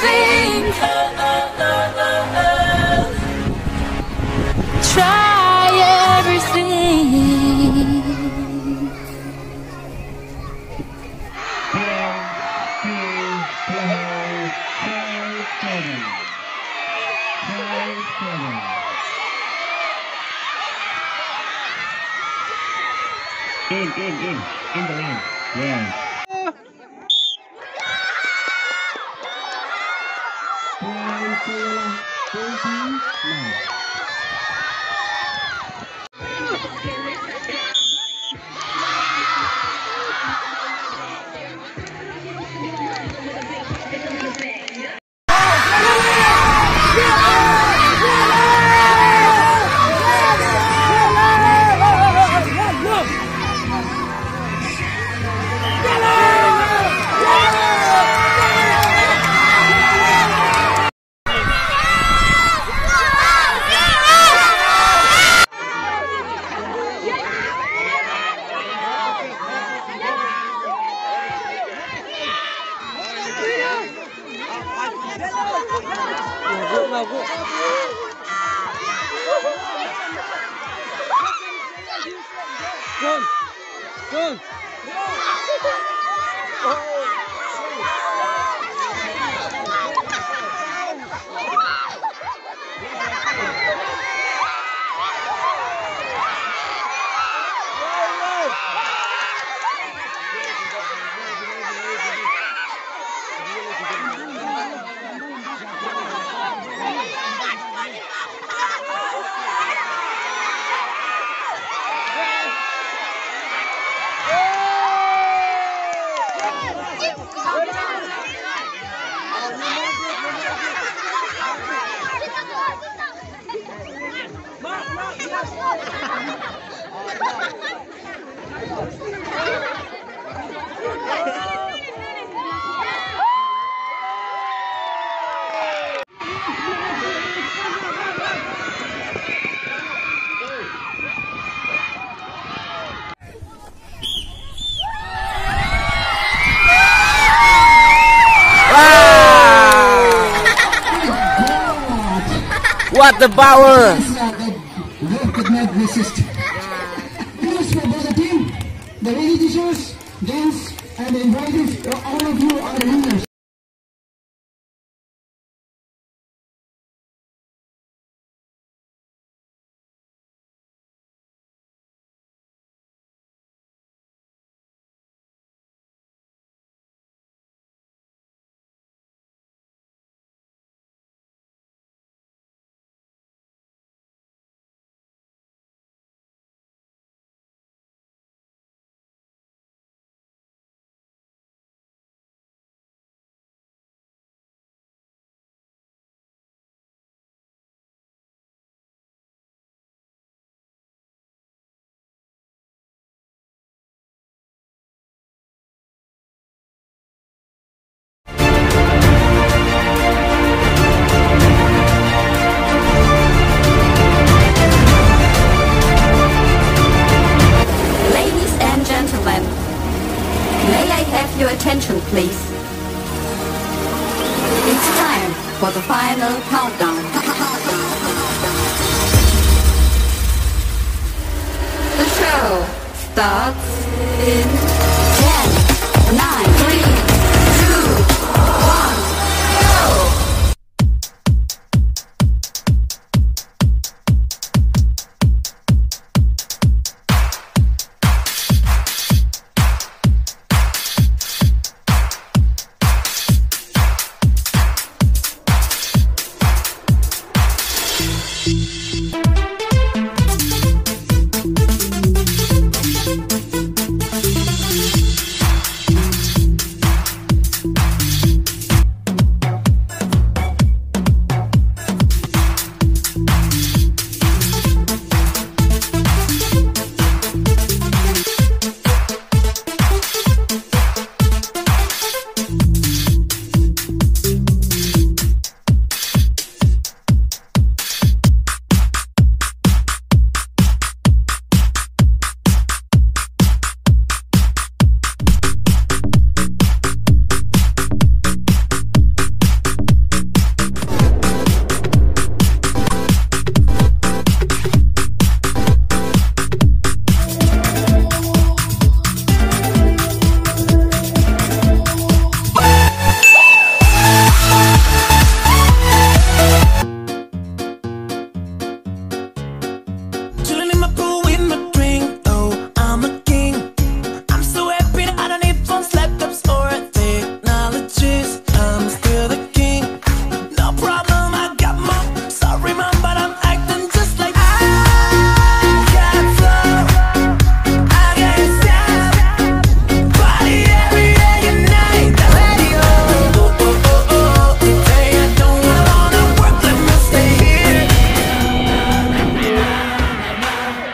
thing. Try everything. In, in, in, in the land. Yeah. Yeah. Oh, my God. The power? Love could not resist. Please for the team, the teachers, dance, and invited all of you are winners. In 10, 9, 3,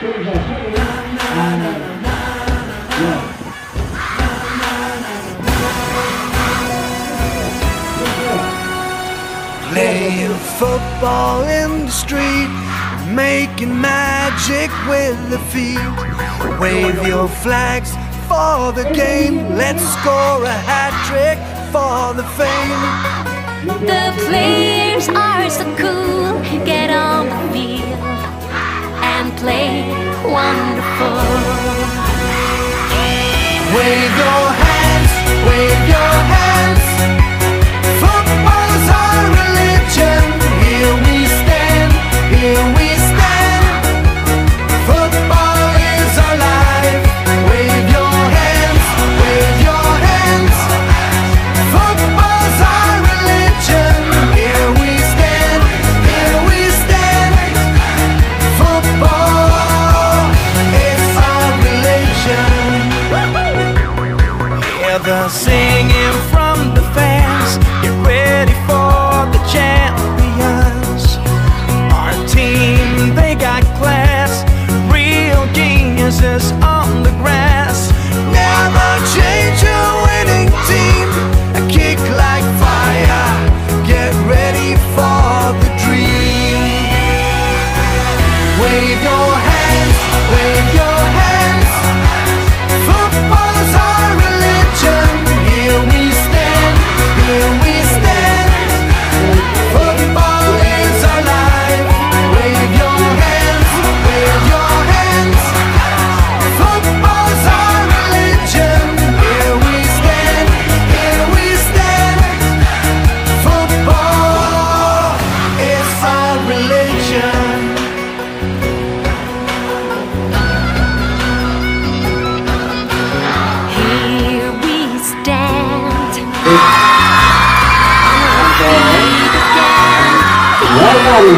Playing football in the street, making magic with the feet. Wave your flags for the game. Let's score a hat trick for the fame. The players are so cool. Get on the field and play wonderful. Wave your hands, wave your hands.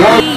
Go.